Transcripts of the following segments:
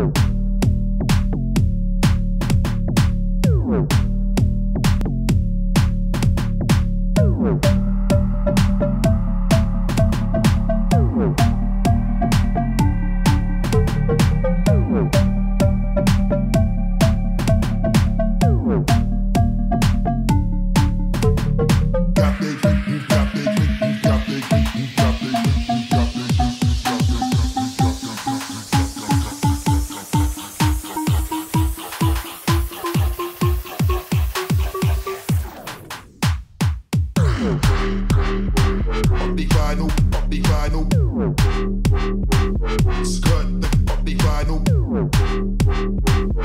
Whoa.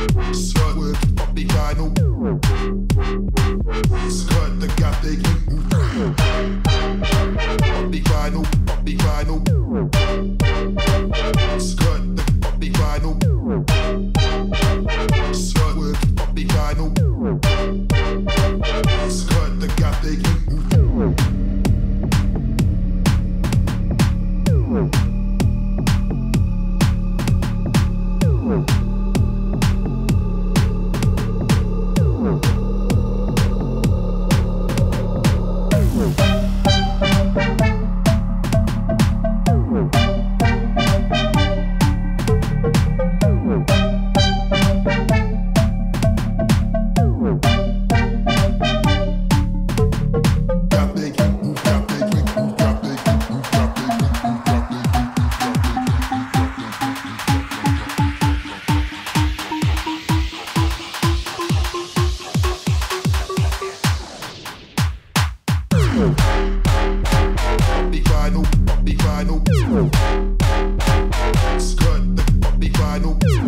Scut, fuck the guy, no. The gap. they